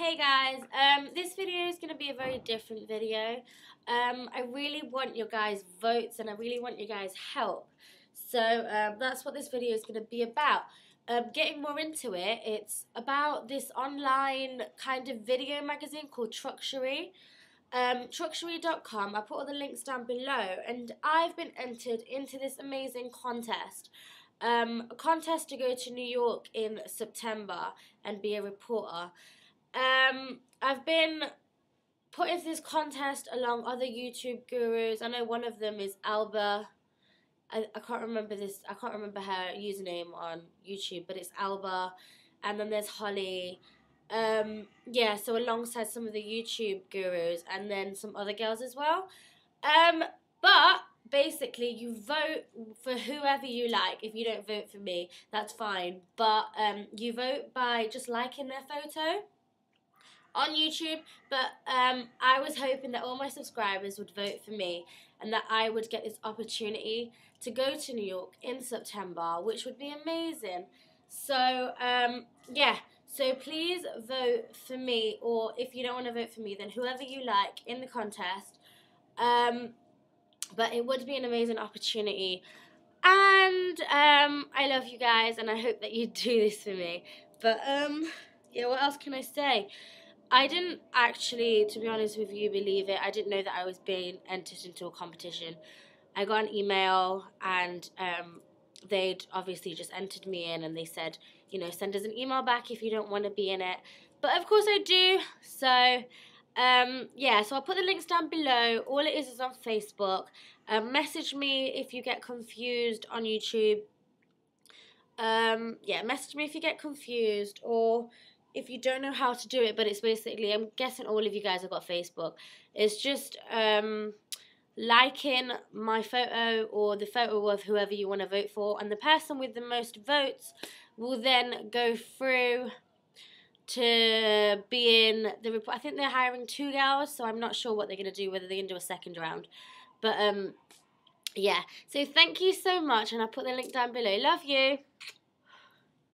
Hey guys, um, this video is going to be a very different video. Um, I really want your guys' votes and I really want your guys' help. So um, that's what this video is going to be about. Um, getting more into it, it's about this online kind of video magazine called Truxury. Um, Truxury.com, I put all the links down below and I've been entered into this amazing contest um, a contest to go to New York in September and be a reporter. Um, I've been put into this contest along other YouTube gurus. I know one of them is Alba. I, I can't remember this. I can't remember her username on YouTube, but it's Alba. And then there's Holly. Um, yeah, so alongside some of the YouTube gurus and then some other girls as well. Um, but basically you vote for whoever you like. If you don't vote for me, that's fine. But um, you vote by just liking their photo on YouTube. But um, I was hoping that all my subscribers would vote for me and that I would get this opportunity to go to New York in September, which would be amazing. So, um, yeah. So please vote for me, or if you don't want to vote for me, then whoever you like in the contest. Um, but it would be an amazing opportunity. And um, I love you guys, and I hope that you do this for me. But um, yeah, what else can I say? I didn't actually, to be honest with you, believe it. I didn't know that I was being entered into a competition. I got an email, and um, they'd obviously just entered me in, and they said, you know, send us an email back if you don't want to be in it. But of course I do. So um, yeah, so I'll put the links down below. All it is is on Facebook. Um, message me if you get confused on YouTube. Um, yeah, message me if you get confused or if you don't know how to do it. But it's basically, I'm guessing all of you guys have got Facebook. It's just um, liking my photo or the photo of whoever you want to vote for. And the person with the most votes will then go through to be in the report. I think they're hiring two girls, so I'm not sure what they're going to do, whether they're going to do a second round. But, um, yeah. So thank you so much, and I'll put the link down below. Love you.